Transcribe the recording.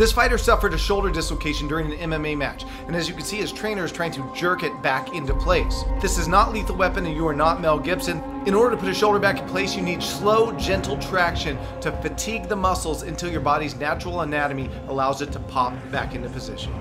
This fighter suffered a shoulder dislocation during an MMA match, and as you can see, his trainer is trying to jerk it back into place. This is not Lethal Weapon, and you are not Mel Gibson. In order to put a shoulder back in place, you need slow, gentle traction to fatigue the muscles until your body's natural anatomy allows it to pop back into position.